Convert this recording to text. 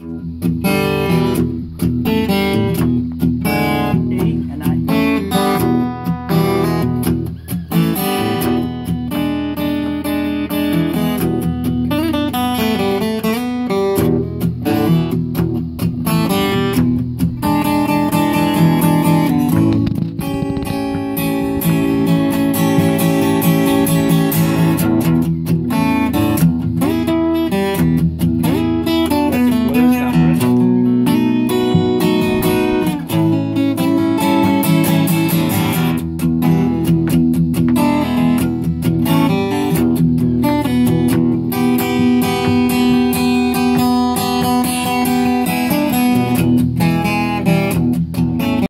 You. Yeah.